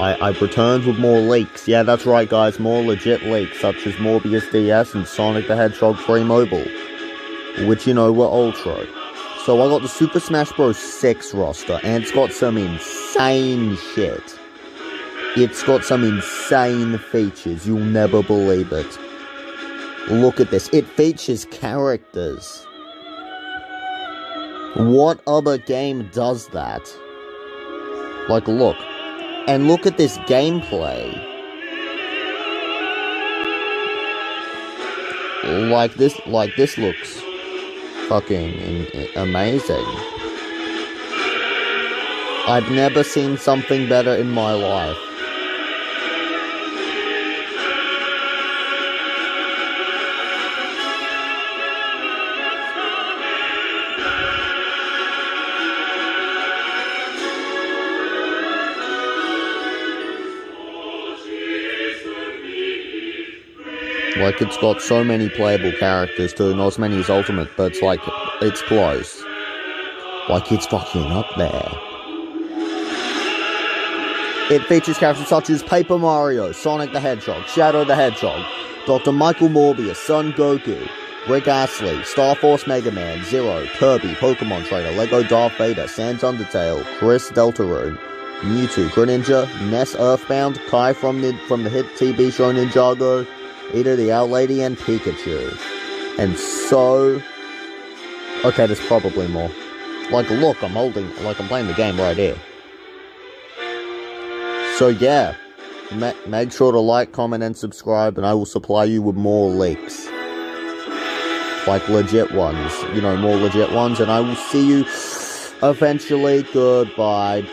I, I've returned with more leaks. Yeah, that's right, guys. More legit leaks, such as Morbius DS and Sonic the Hedgehog 3 Mobile, which, you know, were ultra. So I got the Super Smash Bros. 6 roster, and it's got some insane shit. It's got some insane features. You'll never believe it. Look at this. It features characters. What other game does that? Like, look. And look at this gameplay. Like this, like this looks fucking amazing. I've never seen something better in my life. Like, it's got so many playable characters too, not as many as Ultimate, but it's like, it's close. Like, it's fucking up there. It features characters such as Paper Mario, Sonic the Hedgehog, Shadow the Hedgehog, Dr. Michael Morbius, Son Goku, Rick Astley, Star Force Mega Man, Zero, Kirby, Pokemon Trainer, Lego Darth Vader, Sans Undertale, Kris Deltarune, Mewtwo, Greninja, Ness Earthbound, Kai from the from the hit TV show Ninjago, Eda the Owl Lady, and Pikachu. And so... Okay, there's probably more. Like, look, I'm holding... Like, I'm playing the game right here. So, yeah. Ma make sure to like, comment, and subscribe, and I will supply you with more leaks. Like, legit ones. You know, more legit ones, and I will see you eventually. Goodbye.